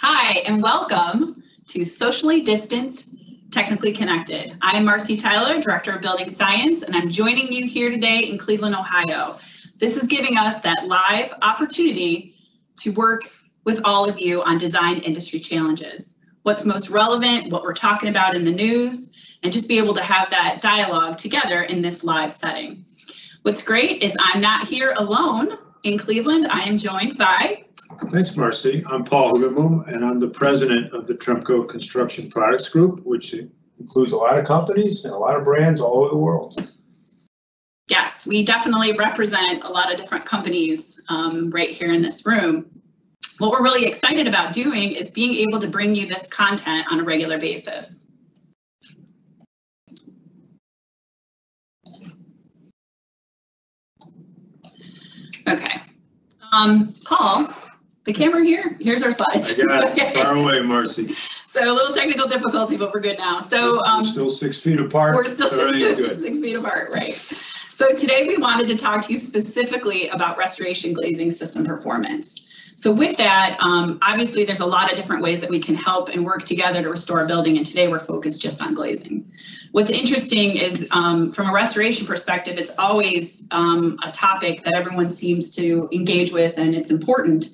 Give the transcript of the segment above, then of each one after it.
Hi, and welcome to Socially Distant, Technically Connected. I'm Marcy Tyler, Director of Building Science, and I'm joining you here today in Cleveland, Ohio. This is giving us that live opportunity to work with all of you on design industry challenges. What's most relevant, what we're talking about in the news, and just be able to have that dialogue together in this live setting. What's great is I'm not here alone in Cleveland. I am joined by Thanks, Marcy. I'm Paul Hoogenboom, and I'm the president of the Tremco Construction Products Group, which includes a lot of companies and a lot of brands all over the world. Yes, we definitely represent a lot of different companies um, right here in this room. What we're really excited about doing is being able to bring you this content on a regular basis. Okay. Um, Paul, the camera here, here's our slides. Okay. Far away, Marcy. So a little technical difficulty, but we're good now. So um, We're still six feet apart. we're still six good. feet apart, right? So today we wanted to talk to you specifically about restoration glazing system performance. So with that, um, obviously there's a lot of different ways that we can help and work together to restore a building, and today we're focused just on glazing. What's interesting is um, from a restoration perspective, it's always um, a topic that everyone seems to engage with, and it's important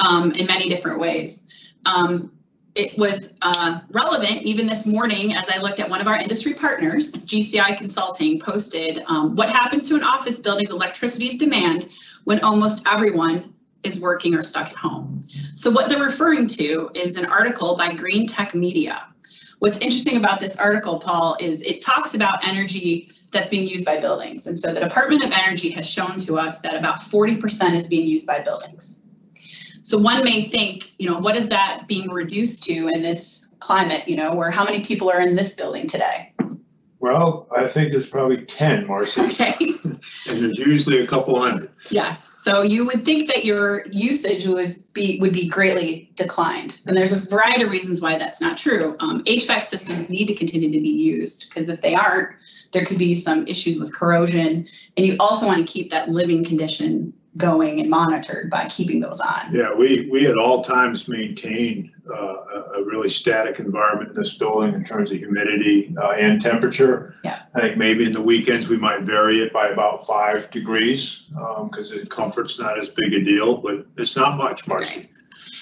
um, in many different ways. Um, it was uh, relevant even this morning as I looked at one of our industry partners, GCI Consulting, posted um, what happens to an office building's electricity's demand when almost everyone is working or stuck at home. So what they're referring to is an article by Green Tech Media. What's interesting about this article, Paul, is it talks about energy that's being used by buildings. And so the Department of Energy has shown to us that about 40% is being used by buildings. So one may think, you know, what is that being reduced to in this climate, you know, where how many people are in this building today? Well, I think there's probably 10, Marcy, Okay, and there's usually a couple hundred. yes. So you would think that your usage was be would be greatly declined. And there's a variety of reasons why that's not true. Um, HVAC systems need to continue to be used because if they aren't, there could be some issues with corrosion. And you also want to keep that living condition going and monitored by keeping those on. Yeah, we, we at all times maintain uh, a really static environment in this building in terms of humidity uh, and temperature. Yeah. I think maybe in the weekends, we might vary it by about five degrees because the comfort's not as big a deal, but it's not much, Marcy.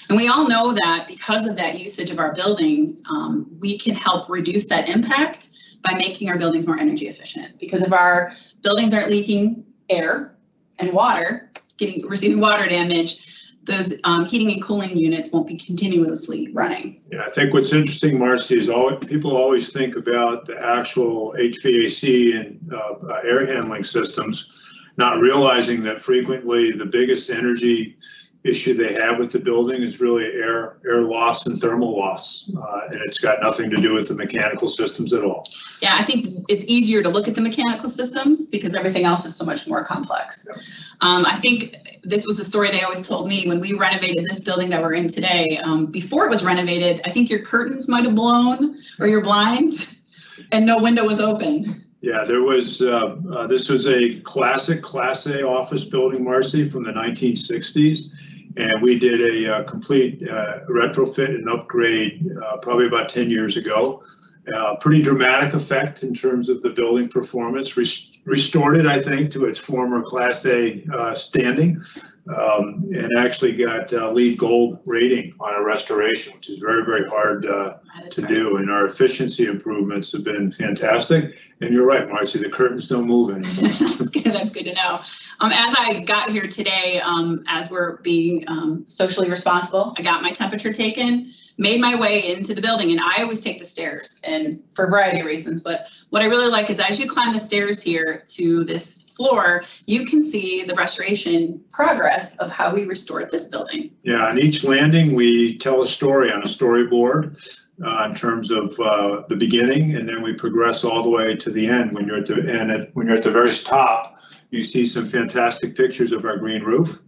And we all know that because of that usage of our buildings, um, we can help reduce that impact by making our buildings more energy efficient. Because if our buildings aren't leaking air and water, getting receiving water damage, those um, heating and cooling units won't be continuously running. Yeah, I think what's interesting, Marcy, is all, people always think about the actual HVAC and uh, air handling systems, not realizing that frequently the biggest energy issue they have with the building is really air, air loss and thermal loss. Uh, and it's got nothing to do with the mechanical systems at all. Yeah, I think it's easier to look at the mechanical systems because everything else is so much more complex. Yep. Um, I think this was a story they always told me when we renovated this building that we're in today. Um, before it was renovated, I think your curtains might have blown or your blinds and no window was open. Yeah, there was, uh, uh, this was a classic Class A office building, Marcy, from the 1960s. And we did a uh, complete uh, retrofit and upgrade uh, probably about 10 years ago. Uh, Pretty dramatic effect in terms of the building performance, Res- restored it, I think, to its former Class A uh, standing. Um, And actually got uh, LEED gold rating on a restoration, which is very, very hard uh, to right. do, and our efficiency improvements have been fantastic. And you're right, Marcy, the curtains don't move anymore. That's good, that's good to know. Um, as I got here today, um, as we're being, um, socially responsible, I got my temperature taken, made my way into the building, and I always take the stairs, and for a variety of reasons, but what I really like is as you climb the stairs here to this floor, you can see the restoration progress of how we restored this building. Yeah, on each landing, we tell a story on a storyboard uh, in terms of uh, the beginning, and then we progress all the way to the end. When you're at the end, at- when you're at the very top, you see some fantastic pictures of our green roof,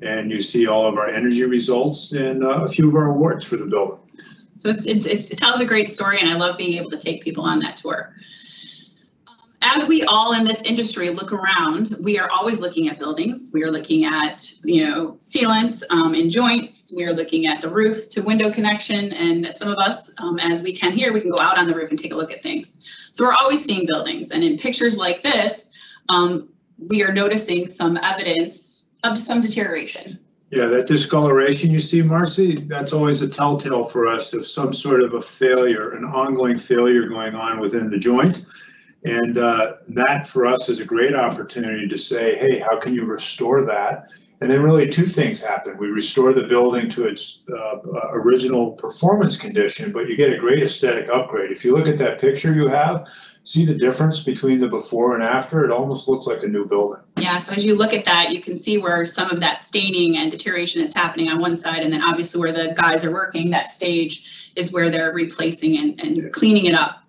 and you see all of our energy results and uh, a few of our awards for the building. So it's, it's, it's, it tells a great story and I love being able to take people on that tour. As we all in this industry look around, we are always looking at buildings. We are looking at, you know, sealants um, and joints. We are looking at the roof to window connection. And some of us, um, as we can here, we can go out on the roof and take a look at things. So we're always seeing buildings. And in pictures like this, um, we are noticing some evidence of some deterioration. Yeah, that discoloration you see, Marcy, that's always a telltale for us of some sort of a failure, an ongoing failure going on within the joint. And uh, that for us is a great opportunity to say, hey, how can you restore that? And then really two things happen. We restore the building to its uh, original performance condition, but you get a great aesthetic upgrade. If you look at that picture you have, see the difference between the before and after? It almost looks like a new building. Yeah, so as you look at that, you can see where some of that staining and deterioration is happening on one side, and then obviously where the guys are working, that stage is where they're replacing and, and cleaning it up.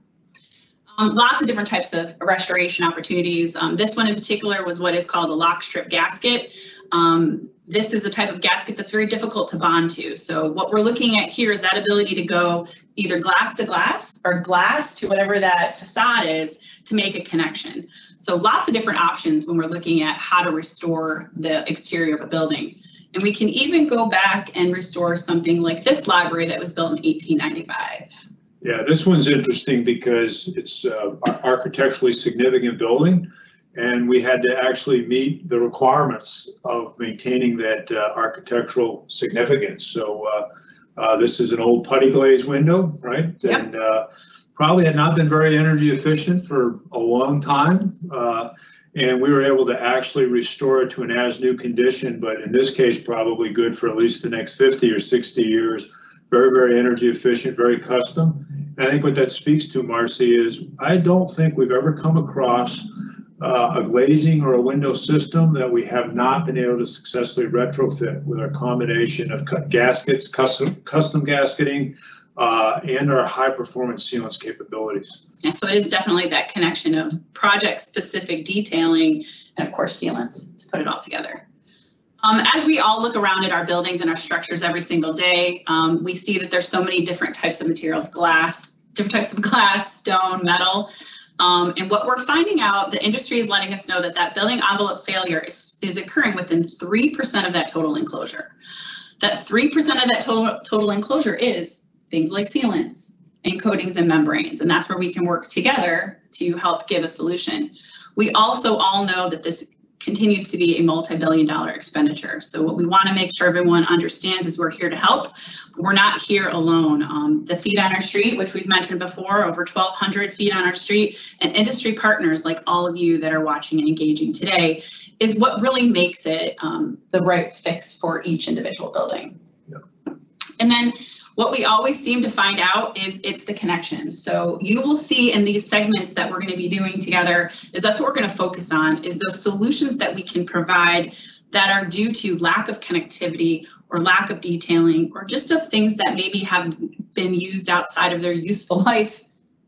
Um, lots of different types of restoration opportunities. Um, this one in particular was what is called a lock strip gasket. Um, this is a type of gasket that's very difficult to bond to. So what we're looking at here is that ability to go either glass to glass or glass to whatever that facade is to make a connection. So lots of different options when we're looking at how to restore the exterior of a building. And we can even go back and restore something like this library that was built in 1895. Yeah, this one's interesting because it's uh, architecturally significant building and we had to actually meet the requirements of maintaining that uh, architectural significance. So uh, uh, this is an old putty glaze window, right? Yep. And uh, probably had not been very energy efficient for a long time. Uh, and we were able to actually restore it to an as new condition, but in this case, probably good for at least the next 50 or 60 years. Very, very energy efficient, very custom. And I think what that speaks to, Marcy, is I don't think we've ever come across uh, a glazing or a window system that we have not been able to successfully retrofit with our combination of gaskets, custom, custom gasketing, uh, and our high performance sealants capabilities. And so it is definitely that connection of project specific detailing and of course sealants to put it all together. Um, as we all look around at our buildings and our structures every single day, um, we see that there's so many different types of materials, glass, different types of glass, stone, metal. Um, and what we're finding out, the industry is letting us know that that building envelope failure is, is occurring within 3% of that total enclosure. That 3% of that total, total enclosure is things like sealants and coatings and membranes. And that's where we can work together to help give a solution. We also all know that this continues to be a multi-billion dollar expenditure. So what we want to make sure everyone understands is we're here to help. We're not here alone. Um, the feet on our street, which we've mentioned before, over 1,200 feet on our street, and industry partners like all of you that are watching and engaging today, is what really makes it um, the right fix for each individual building. Yeah. And then what we always seem to find out is it's the connections. So you will see in these segments that we're going to be doing together is that's what we're going to focus on is those solutions that we can provide that are due to lack of connectivity or lack of detailing or just of things that maybe have been used outside of their useful life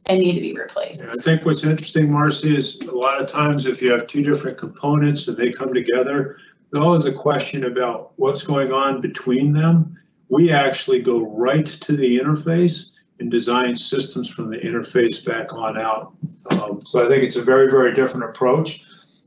and need to be replaced. Yeah, I think what's interesting, Marcy, is a lot of times if you have two different components and they come together, there's always a question about what's going on between them we actually go right to the interface and design systems from the interface back on out. Um, so I think it's a very, very different approach.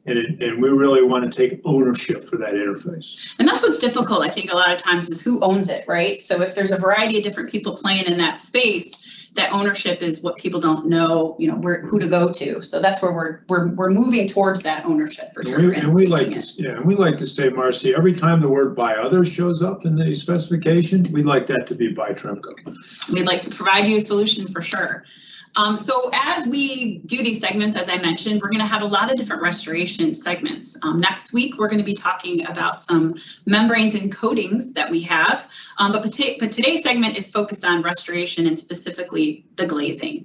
And, it, and we really want to take ownership for that interface. And that's what's difficult, I think, a lot of times is who owns it, right? So if there's a variety of different people playing in that space, that ownership is what people don't know, you know, where who to go to. So that's where we're we're we're moving towards that ownership for sure. And we, and we like to, yeah, and we like to say, Marcy, every time the word by others shows up in the specification, we'd like that to be by Tremco. We'd like to provide you a solution for sure. Um, so as we do these segments, as I mentioned, we're going to have a lot of different restoration segments. Um, next week, we're going to be talking about some membranes and coatings that we have, um, but, but today's segment is focused on restoration and specifically the glazing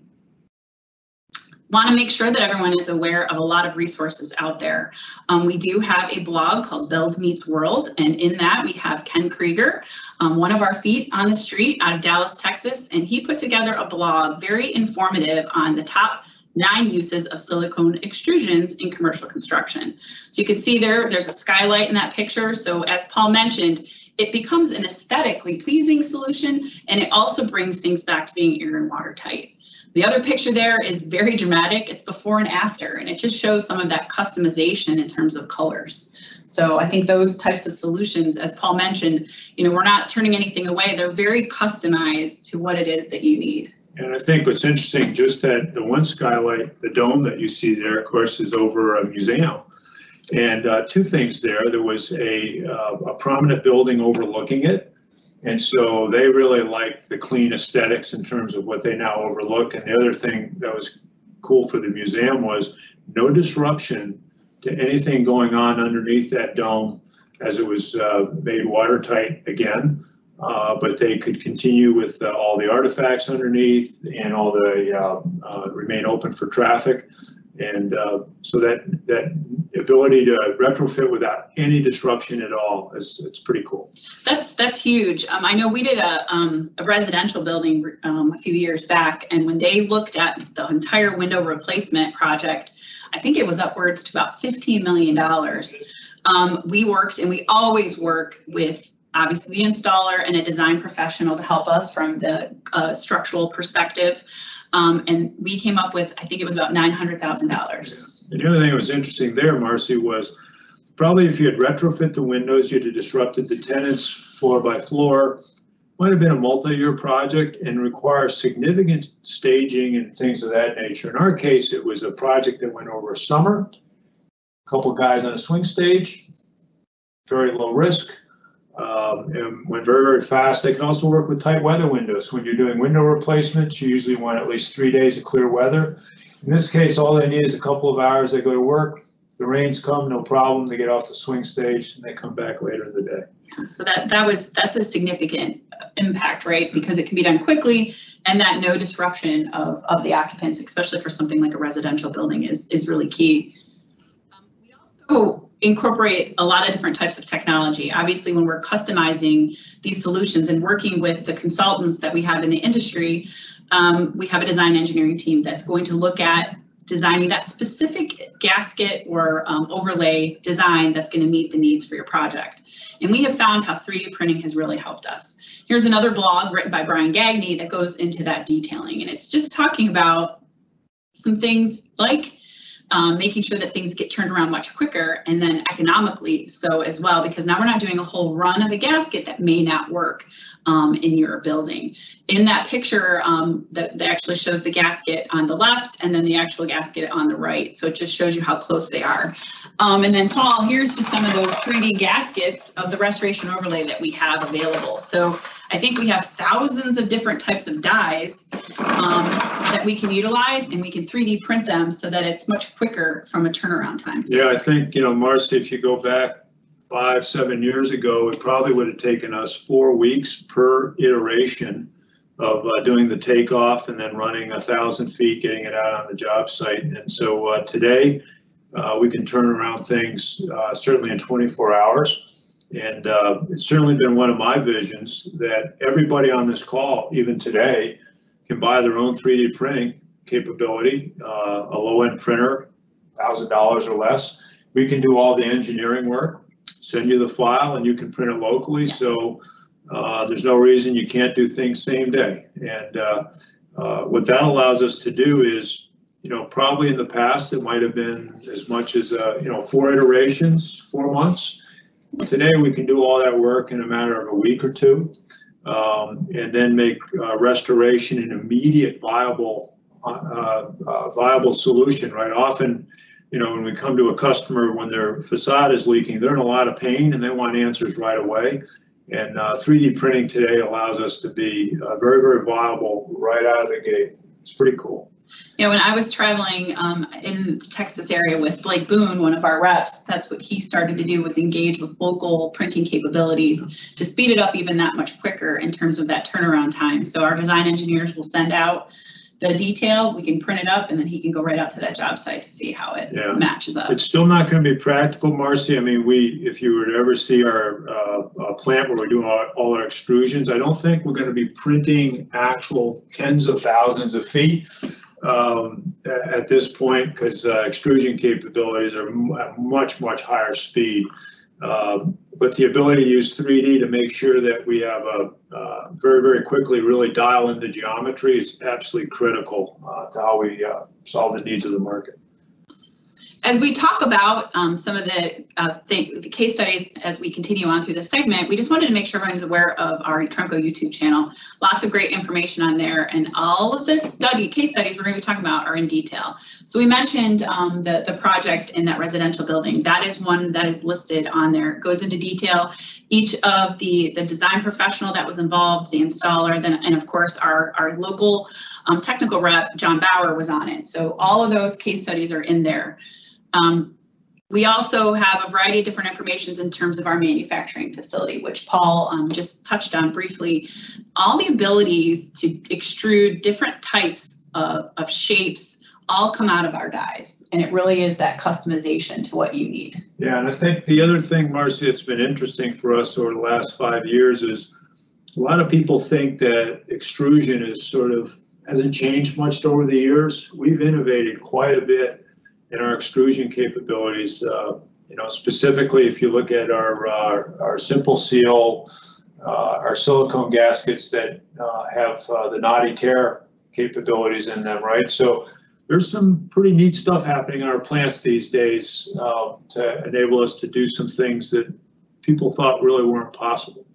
want to make sure that everyone is aware of a lot of resources out there. Um, we do have a blog called Build Meets World, and in that we have Ken Krieger, um, one of our feet on the street out of Dallas, Texas, and he put together a blog very informative on the top nine uses of silicone extrusions in commercial construction. So you can see there, there's a skylight in that picture. So as Paul mentioned, it becomes an aesthetically pleasing solution and it also brings things back to being air and watertight. The other picture there is very dramatic. It's before and after, and it just shows some of that customization in terms of colors. So I think those types of solutions, as Paul mentioned, you know, we're not turning anything away. They're very customized to what it is that you need. And I think what's interesting, just that the one skylight, the dome that you see there, of course, is over a museum. And uh, two things there, there was a, uh, a prominent building overlooking it. And so they really liked the clean aesthetics in terms of what they now overlook. And the other thing that was cool for the museum was no disruption to anything going on underneath that dome as it was uh, made watertight again. Uh, but they could continue with uh, all the artifacts underneath and all the uh, uh, remain open for traffic. And uh, so that that ability to retrofit without any disruption at all is it's pretty cool. That's that's huge. Um, I know we did a, um, a residential building um, a few years back, and when they looked at the entire window replacement project, I think it was upwards to about fifteen million dollars. Um, we worked, and we always work with obviously the installer and a design professional to help us from the uh, structural perspective. Um, and we came up with, I think it was about nine hundred thousand dollars. And the other thing that was interesting there, Marcy, was probably if you had retrofit the windows, you'd have disrupted the tenants floor by floor. Might have been a multi-year project and require significant staging and things of that nature. In our case, it was a project that went over summer. a Couple guys on a swing stage, very low risk. Um, and went very, very fast. They can also work with tight weather windows. When you're doing window replacements, you usually want at least three days of clear weather. In this case, all they need is a couple of hours. They go to work, the rains come, no problem. They get off the swing stage and they come back later in the day. So that, that was, that's a significant uh, impact, right? Because it can be done quickly and that no disruption of, of the occupants, especially for something like a residential building is, is really key. Um, We also incorporate a lot of different types of technology. Obviously, when we're customizing these solutions and working with the consultants that we have in the industry, um, we have a design engineering team that's going to look at designing that specific gasket or um, overlay design that's going to meet the needs for your project. And we have found how 3D printing has really helped us. Here's another blog written by Brian Gagney that goes into that detailing. And it's just talking about some things like um, making sure that things get turned around much quicker and then economically so as well, because now we're not doing a whole run of a gasket that may not work um, in your building. In that picture, um, that, that actually shows the gasket on the left and then the actual gasket on the right. So it just shows you how close they are. Um, and then Paul, here's just some of those 3D gaskets of the restoration overlay that we have available. So I think we have thousands of different types of dies um, that we can utilize and we can 3D print them so that it's much quicker from a turnaround time. Yeah, I think, you know, Marcy, if you go back five, seven years ago, it probably would have taken us four weeks per iteration of uh, doing the takeoff and then running a thousand feet, getting it out on the job site. And so uh, today, uh, we can turn around things uh, certainly in 24 hours. And uh, it's certainly been one of my visions that everybody on this call, even today, can buy their own 3D printing capability, uh, a low-end printer, thousand dollars or less. We can do all the engineering work, send you the file, and you can print it locally. So uh, there's no reason you can't do things same day. And uh, uh, what that allows us to do is, you know, probably in the past it might have been as much as uh, you know four iterations, four months. Today we can do all that work in a matter of a week or two um, and then make uh, restoration an immediate viable uh, uh, viable solution, right? Often, you know, when we come to a customer when their facade is leaking, they're in a lot of pain and they want answers right away. And 3D printing today allows us to be very, very viable right out of the gate. It's pretty cool. You know, when I was traveling um, in the Texas area with Blake Boone, one of our reps, that's what he started to do was engage with local printing capabilities to speed it up even that much quicker in terms of that turnaround time. So our design engineers will send out the detail, we can print it up, and then he can go right out to that job site to see how it Yeah. matches up. It's still not going to be practical, Marcy. I mean, we, if you were to ever see our uh, uh, plant where we're doing all, all our extrusions, I don't think we're going to be printing actual tens of thousands of feet um, at this point because uh, extrusion capabilities are at much, much higher speed. Um, But the ability to use 3D to make sure that we have a, uh, very, very quickly really dial into geometry is absolutely critical uh, to how we uh, solve the needs of the market. As we talk about um, some of the, uh, thi- the case studies as we continue on through this segment, we just wanted to make sure everyone's aware of our Tremco YouTube channel. Lots of great information on there, and all of the study case studies we're going to be talking about are in detail. So we mentioned um, the the project in that residential building. That is one that is listed on there. It goes into detail. Each of the the design professional that was involved, the installer, then and of course our our local um, technical rep John Bauer was on it. So all of those case studies are in there. Um, we also have a variety of different informations in terms of our manufacturing facility, which Paul um, just touched on briefly. All the abilities to extrude different types of, of shapes all come out of our dies. And it really is that customization to what you need. Yeah, and I think the other thing, Marcy, that's been interesting for us over the last five years is a lot of people think that extrusion is sort of, hasn't changed much over the years. We've innovated quite a bit in our extrusion capabilities. Uh, you know, specifically, if you look at our, uh, our simple seal, uh, our silicone gaskets that have the naughty tear capabilities in them, right? So there's some pretty neat stuff happening in our plants these days uh, to enable us to do some things that people thought really weren't possible.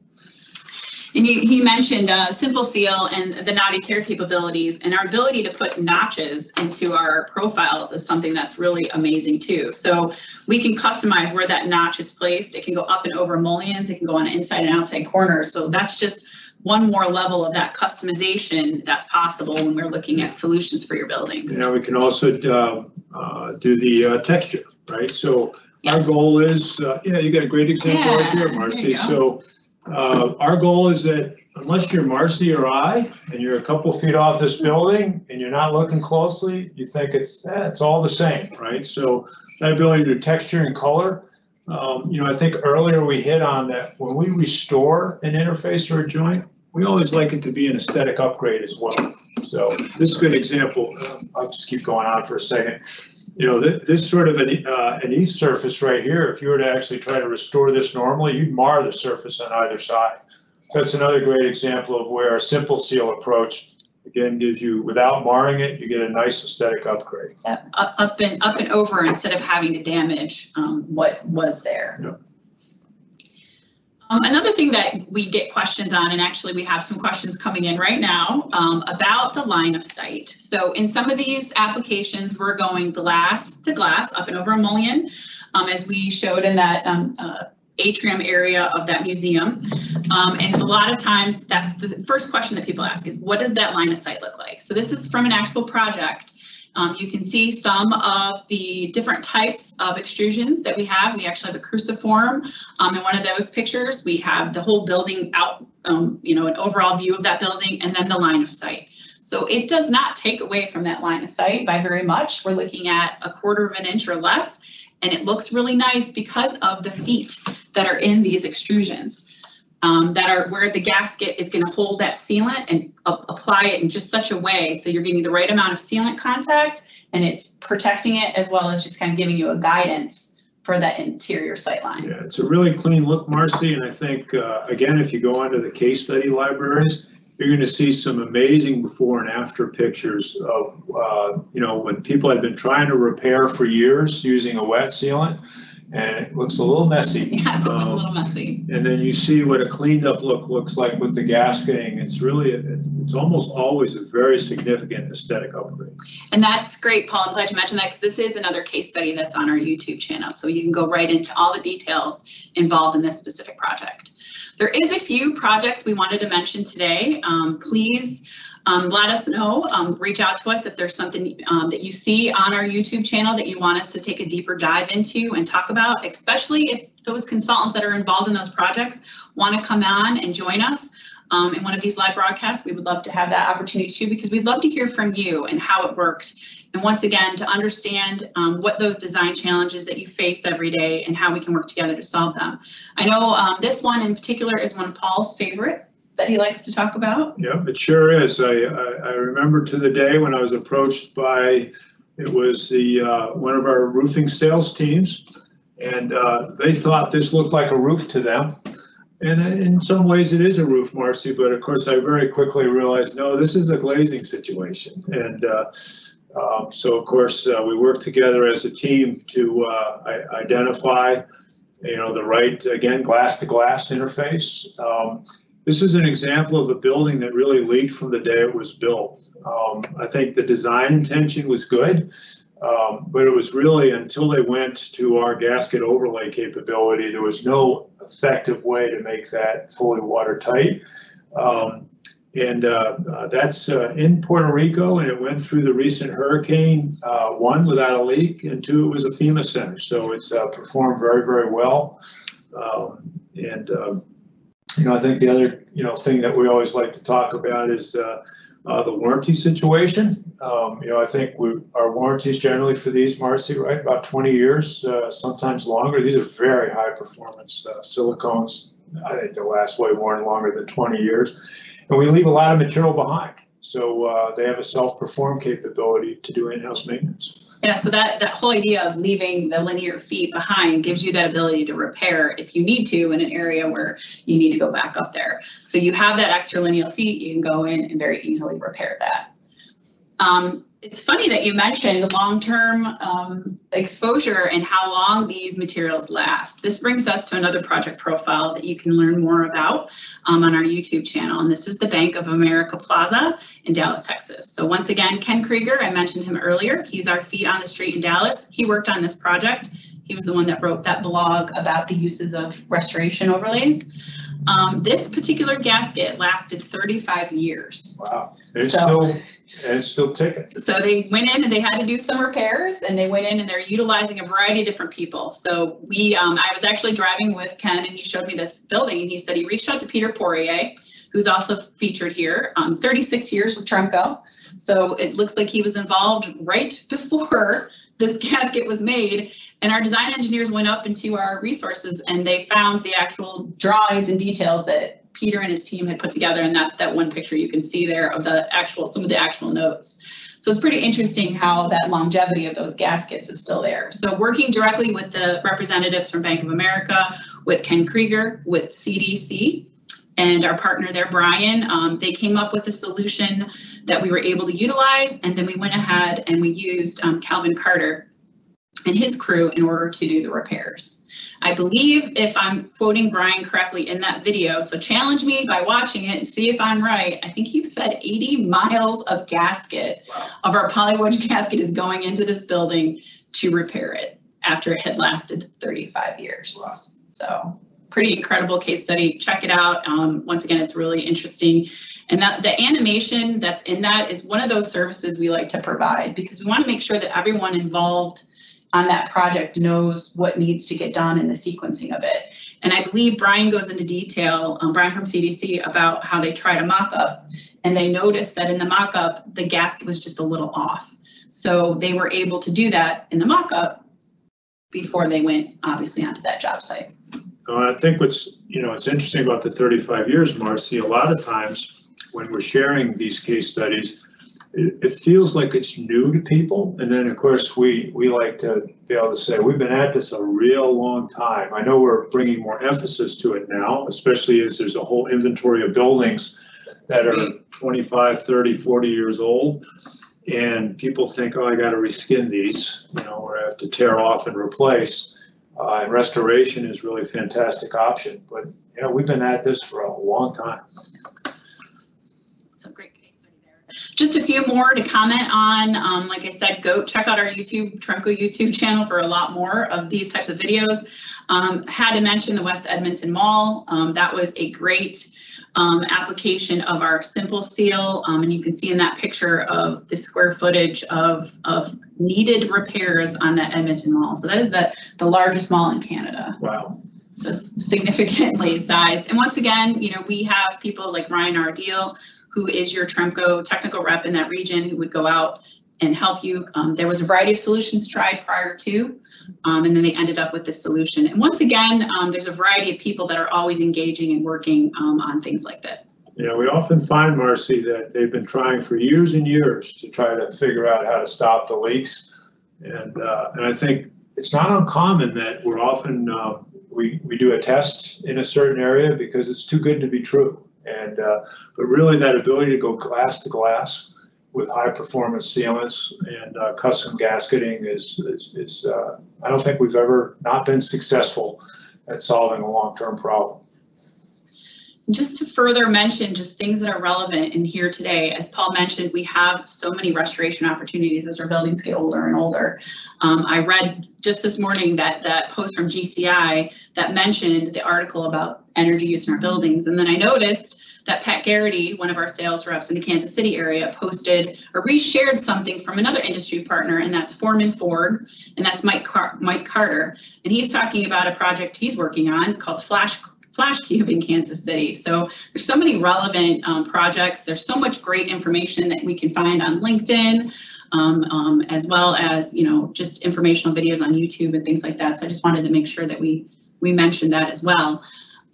And you, he mentioned uh, Simple Seal and the naughty tear capabilities, and our ability to put notches into our profiles is something that's really amazing too. So we can customize where that notch is placed. It can go up and over mullions. It can go on inside and outside corners. So that's just one more level of that customization that's possible when we're looking at solutions for your buildings. You know, we can also uh, uh, do the uh, texture, right? So our goal is, uh, yeah, you got a great example right Yeah, here, there Marcy. go. So uh, our goal is that unless you're Marcy or I, and you're a couple feet off this building and you're not looking closely, you think it's, eh, it's all the same, right? So that ability to texture and color, um, you know, I think earlier we hit on that when we restore an interface or a joint, we always like it to be an aesthetic upgrade as well. So this is a good example. Um, I'll just keep going on for a second. You know, this, this sort of an, uh, an east surface right here, if you were to actually try to restore this normally, you'd mar the surface on either side. That's another great example of where a simple seal approach, again, gives you, without marring it, you get a nice aesthetic upgrade. Up, up and up and over instead of having to damage um, what was there. Yep. Um, another thing that we get questions on, and actually we have some questions coming in right now um, about the line of sight. So in some of these applications, we're going glass to glass up and over a mullion, um, as we showed in that um, uh, atrium area of that museum. Um, and a lot of times, that's the first question that people ask is, what does that line of sight look like? So this is from an actual project. Um, you can see some of the different types of extrusions that we have. We actually have a cruciform um, in one of those pictures. We have the whole building out, um, you know, an overall view of that building and then the line of sight. So it does not take away from that line of sight by very much. We're looking at a quarter of an inch or less, and it looks really nice because of the feet that are in these extrusions um, that are where the gasket is going to hold that sealant and apply it in just such a way so you're getting the right amount of sealant contact and it's protecting it as well as just kind of giving you a guidance for that interior sight line. Yeah, it's a really clean look, Marcy, and I think, uh, again, if you go onto the case study libraries, you're gonna see some amazing before and after pictures of, uh, you know, when people had been trying to repair for years using a wet sealant, and it looks a little messy. Yeah, it's a Um, little messy. And then you see what a cleaned up look looks like with the gasketing. It's really, it's, it's almost always a very significant aesthetic upgrade. And that's great, Paul. I'm glad you mentioned that because this is another case study that's on our YouTube channel. So you can go right into all the details involved in this specific project. There is a few projects we wanted to mention today. Um, please um, let us know, um, reach out to us if there's something um, that you see on our YouTube channel that you want us to take a deeper dive into and talk about, especially if those consultants that are involved in those projects want to come on and join us um, in one of these live broadcasts. We would love to have that opportunity too, because we'd love to hear from you and how it worked. And once again, to understand um, what those design challenges that you face every day and how we can work together to solve them. I know um, this one in particular is one of Paul's favorites that he likes to talk about. Yeah, it sure is. I, I, I remember to the day when I was approached by, it was the, uh, one of our roofing sales teams. And uh, they thought this looked like a roof to them. And in some ways it is a roof, Marcy, but of course I very quickly realized, no, this is a glazing situation. And uh, um, so of course, uh, we worked together as a team to uh, identify, you know, the right, again, glass to glass interface. Um, This is an example of a building that really leaked from the day it was built. Um, I think the design intention was good. Um, but it was really until they went to our gasket overlay capability, there was no effective way to make that fully watertight. Um, and, uh, uh, that's, uh, in Puerto Rico and it went through the recent hurricane, uh, one without a leak and two, it was a FEMA center. So it's, uh, performed very, very well. Um, and, um, you know, I think the other, you know, thing that we always like to talk about is, uh, uh, the warranty situation. Um, you know, I think we, our warranties generally for these, Marcy, right, about twenty years, uh, sometimes longer. These are very high performance, uh, silicones. I think they last way more and longer than twenty years. And we leave a lot of material behind. So, uh, they have a self-perform capability to do in-house maintenance. Yeah, so that, that whole idea of leaving the linear feet behind gives you that ability to repair if you need to in an area where you need to go back up there. So you have that extra linear feet, you can go in and very easily repair that. Um, it's funny that you mentioned the long-term um, exposure and how long these materials last. This brings us to another project profile that you can learn more about um, on our YouTube channel. And this is the Bank of America Plaza in Dallas, Texas. So once again, Ken Krieger, I mentioned him earlier. He's our feet on the street in Dallas. He worked on this project. He was the one that wrote that blog about the uses of restoration overlays. Um, this particular gasket lasted 35 years. Wow. It's So- still, and it's still ticking. So they went in and they had to do some repairs and they went in and they're utilizing a variety of different people. So we, um, I was actually driving with Ken and he showed me this building and he said he reached out to Peter Poirier, who's also featured here, um, 36 years with Tremco. So it looks like he was involved right before this gasket was made. And our design engineers went up into our resources and they found the actual drawings and details that Peter and his team had put together. And that's that one picture you can see there of the actual, some of the actual notes. So it's pretty interesting how that longevity of those gaskets is still there. So working directly with the representatives from Bank of America, with Ken Krieger, with CDC, and our partner there, Brian, um, they came up with a solution that we were able to utilize. And then we went ahead and we used um, Calvin Carter and his crew in order to do the repairs. I believe if I'm quoting Brian correctly in that video, so challenge me by watching it and see if I'm right. I think you said 80 miles of gasket of our polywedge gasket is going into this building to repair it after it had lasted 35 years. Wow. So pretty incredible case study. Check it out. Um, once again, it's really interesting. And that the animation that's in that is one of those services we like to provide because we want to make sure that everyone involved on that project knows what needs to get done in the sequencing of it. And I believe Brian goes into detail, um, Brian from CDC, about how they tried a mock-up and they noticed that in the mock-up, the gasket was just a little off. So they were able to do that in the mock-up before they went obviously onto that job site. I think what's, you know, it's interesting about the thirty-five years, Marcy, a lot of times when we're sharing these case studies, it, it feels like it's new to people. And then, of course, we, we like to be able to say, we've been at this a real long time. I know we're bringing more emphasis to it now, especially as there's a whole inventory of buildings that are 25, 30, 40 years old. And people think, oh, I gotta reskin these, you know, or I have to tear off and replace. Uh, and restoration is really a fantastic option, but, you know, we've been at this for a long time. Some great case study there. Just a few more to comment on. Um, like I said, go check out our YouTube, Tremco YouTube channel for a lot more of these types of videos. Um, had to mention the West Edmonton Mall. Um, that was a great um, application of our simple seal. Um, and you can see in that picture of the square footage of, of needed repairs on that Edmonton Mall. So that is the, the largest mall in Canada. Wow. So it's significantly sized. And once again, you know, we have people like Ryan Ardeal, who is your Tremco technical rep in that region, who would go out and help you. Um, there was a variety of solutions tried prior to, um, and then they ended up with this solution. And once again, um, there's a variety of people that are always engaging and working um, on things like this. Know, we often find, Marcy, that they've been trying for years and years to try to figure out how to stop the leaks. And, uh, and I think it's not uncommon that we're often, uh, we, we do a test in a certain area because it's too good to be true. And, uh, but really that ability to go glass to glass with high performance sealants and uh, custom gasketing is, is, is uh, I don't think we've ever not been successful at solving a long-term problem. Just to further mention just things that are relevant in here today, as Paul mentioned, we have so many restoration opportunities as our buildings get older and older. Um, I read just this morning that that post from GCI that mentioned the article about energy use in our buildings. And then I noticed that Pat Garrity, one of our sales reps in the Kansas City area, posted or reshared something from another industry partner, and that's Foreman Ford, and that's Mike Car- Mike Carter, and he's talking about a project he's working on called Flash Flash Cube in Kansas City. So there's so many relevant um, projects. There's so much great information that we can find on LinkedIn, um, um, as well as you know just informational videos on YouTube and things like that. So I just wanted to make sure that we we mentioned that as well.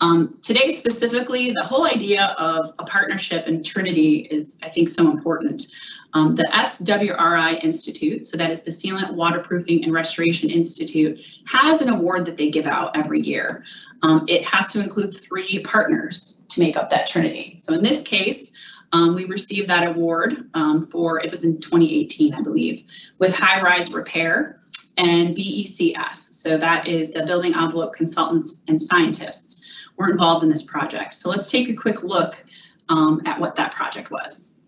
Um, today specifically, the whole idea of a partnership in Trinity is, I think, so important. Um, the SWRI Institute, so that is the Sealant Waterproofing and Restoration Institute, has an award that they give out every year. Um, it has to include three partners to make up that Trinity. So in this case, um, we received that award um, for, it was in 2018, I believe, with High Rise Repair and BECS. So that is the Building Envelope Consultants and Scientists were involved in this project. So let's take a quick look um, at what that project was.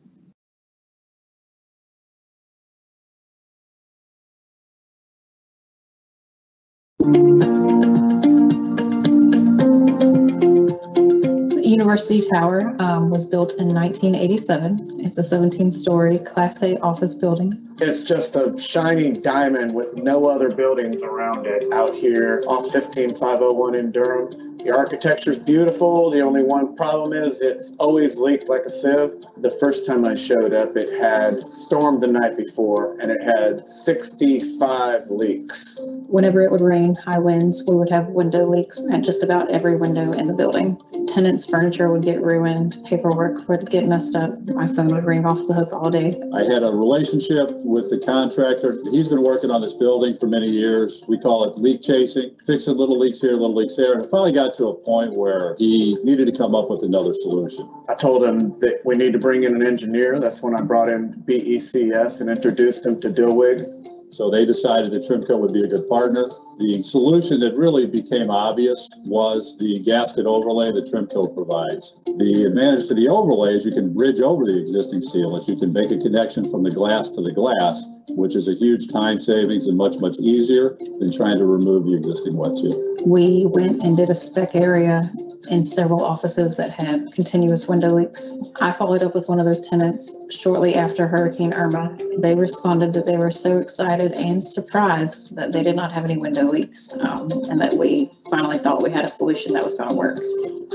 University Tower um, was built in 1987. It's a 17-story Class A office building. It's just a shining diamond with no other buildings around it out here off 15501 in Durham. The architecture is beautiful. The only one problem is it's always leaked like a sieve. The first time I showed up, it had stormed the night before and it had 65 leaks. Whenever it would rain, high winds, we would have window leaks at just about every window in the building. Tenants' furniture would get ruined, paperwork would get messed up, my phone would ring off the hook all day. I had a relationship with the contractor. He's been working on this building for many years. We call it leak chasing, fixing little leaks here, little leaks there. And it finally got to a point where he needed to come up with another solution. I told him that we need to bring in an engineer. That's when I brought in BECS and introduced him to Dillwig. So they decided that Tremco would be a good partner. The solution that really became obvious was the gasket overlay that Tremco provides. The advantage to the overlay is you can bridge over the existing sealants. You can make a connection from the glass to the glass, which is a huge time savings and much, much easier than trying to remove the existing wet seal. We went and did a spec area in several offices that had continuous window leaks. I followed up with one of those tenants shortly after Hurricane Irma. They responded that they were so excited and surprised that they did not have any window leaks um, and that we finally thought we had a solution that was going to work.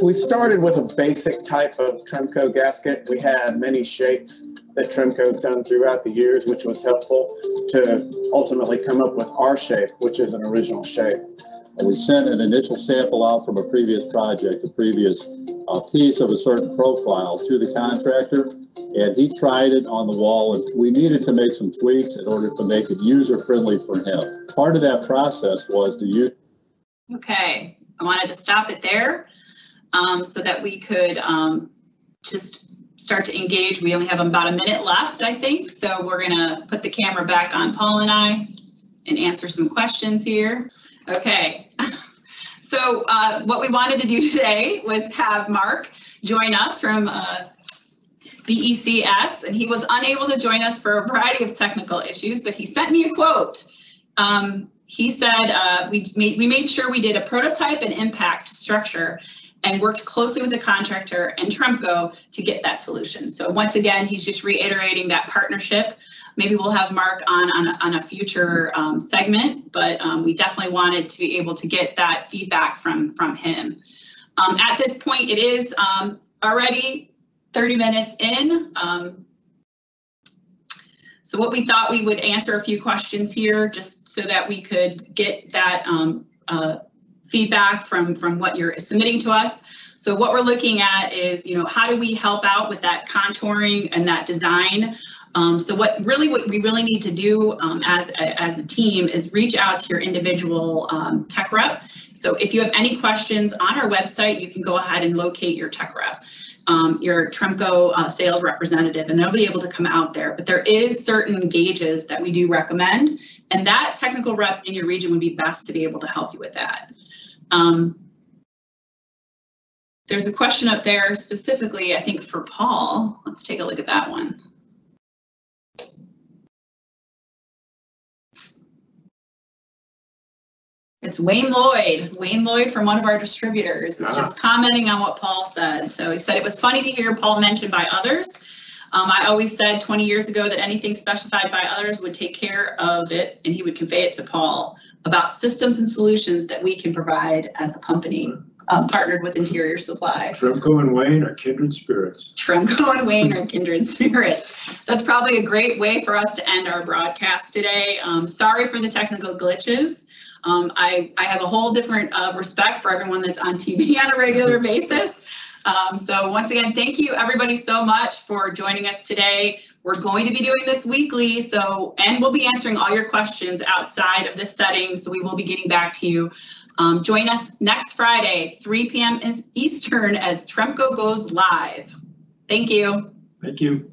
We started with a basic type of Tremco gasket. We had many shapes that Tremco's done throughout the years, which was helpful to ultimately come up with our shape, which is an original shape. And we sent an initial sample out from a previous project, a previous uh, piece of a certain profile to the contractor, and he tried it on the wall, and we needed to make some tweaks in order to make it user-friendly for him. Part of that process was to use Okay, I wanted to stop it there um, so that we could um, just start to engage. We only have about a minute left, I think, so we're gonna put the camera back on Paul and I and answer some questions here. Okay, so uh, what we wanted to do today was have Mark join us from uh, BECS, and he was unable to join us for a variety of technical issues, but he sent me a quote. Um, he said uh, we made we made sure we did a prototype and impact structure and worked closely with the contractor and Tremco to get that solution. So once again, he's just reiterating that partnership. Maybe we'll have Mark on on a, on a future um, segment, but um, we definitely wanted to be able to get that feedback from from him. Um, at this point, it is um, already 30 minutes in. Um, so what we thought we would answer a few questions here just so that we could get that um, uh, feedback from, from what you're submitting to us. So what we're looking at is, you know, how do we help out with that contouring and that design? Um, so what really, what we really need to do um, as, a, as a team is reach out to your individual um, tech rep. So if you have any questions on our website, you can go ahead and locate your tech rep, um, your Tremco uh, sales representative, and they'll be able to come out there. But there is certain gauges that we do recommend, and that technical rep in your region would be best to be able to help you with that. Um, there's a question up there specifically, I think for Paul. Let's take a look at that one. It's Wayne Lloyd, Wayne Lloyd from one of our distributors. It's just commenting on what Paul said. So he said it was funny to hear Paul mentioned by others. Um, I always said 20 years ago that anything specified by others would take care of it and he would convey it to Paul about systems and solutions that we can provide as a company um, partnered with Interior Supply. Tremco and Wayne are kindred spirits. Tremco and Wayne are kindred spirits. That's probably a great way for us to end our broadcast today. Um, sorry for the technical glitches. Um, I, I have a whole different uh, respect for everyone that's on TV on a regular basis. Um, so once again, thank you everybody so much for joining us today. We're going to be doing this weekly, so and we'll be answering all your questions outside of this setting. So we will be getting back to you. Um, join us next Friday, 3 p.m. Eastern as Tremco goes live. Thank you. Thank you.